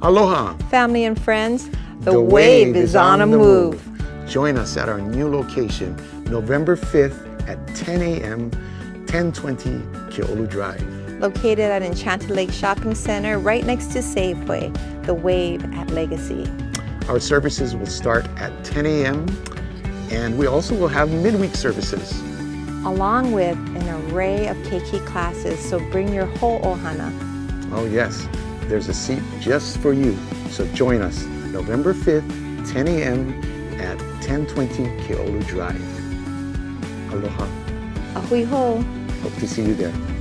Aloha. Family and friends, the, wave, is on a move. Join us at our new location, November 5th at 10 a.m., 1020 Keolu Drive. Located at Enchanted Lake Shopping Center, right next to Safeway, the Wave at Legacy. Our services will start at 10 a.m., and we also will have midweek services. Along with an array of keiki classes, so bring your whole ohana. Oh, yes, there's a seat just for you. So join us November 5th, 10 a.m. at 1020 Keolu Drive. Aloha. Ahui ho! Hope to see you there.